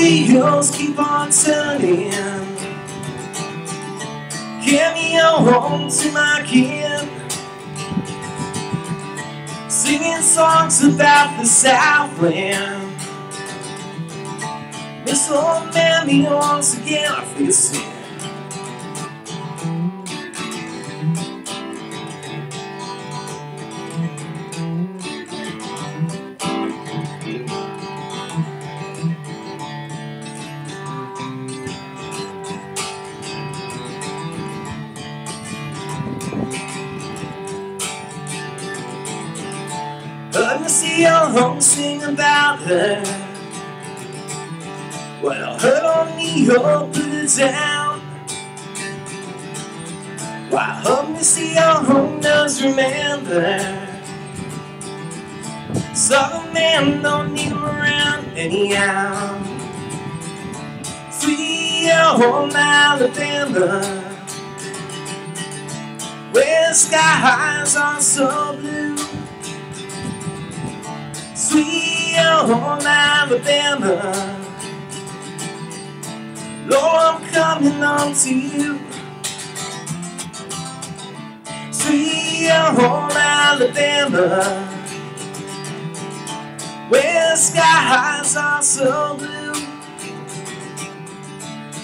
Wheels keep on turning. Get me a home to my kin. Songs about the Southland. Miss old mammy once again, I feel sick. Heard me see your home sing about her. Well, I heard on me, oh, put it down. Why, see your home does remember. Southern man don't need around anyhow. Sweet home Alabama, where skies are so blue. Sweet home Alabama, Lord, I'm coming on to you. Sweet home Alabama, where the skies are so blue.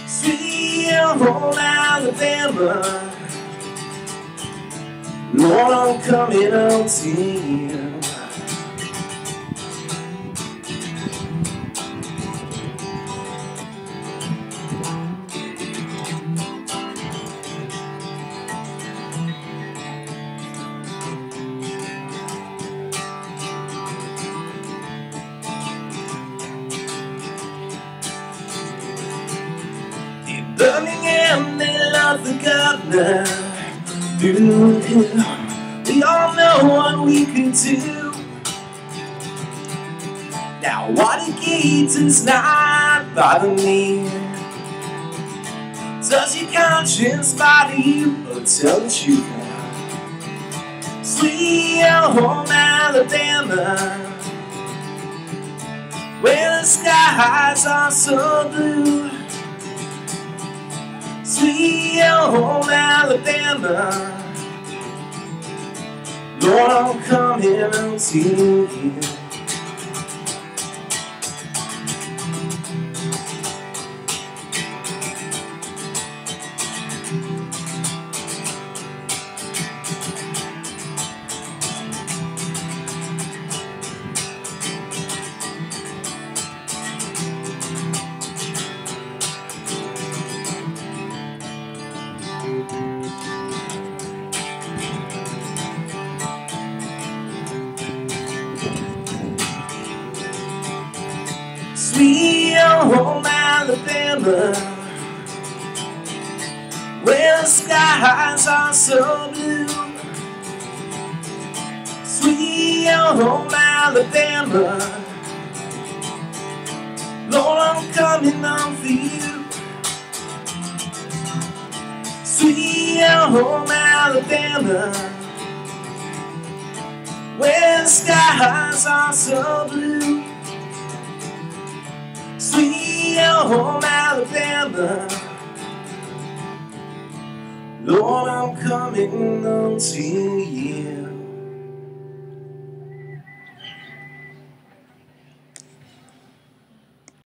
Sweet home Alabama, Lord, I'm coming on to you. They love the governor. Ooh, we all know what we can do. Now, what he gets does not bother me. Does your conscience bother you? Oh, tell the truth now. Sweet home Alabama, where the skies are so blue. Sweet home Alabama, Lord, I'm coming unto you. Sweet home Alabama, where the skies are so blue. Sweet home Alabama, Lord, I'm coming on for you. Sweet home Alabama, the skies are so blue. Sweet home Alabama, Lord, I'm coming on to you.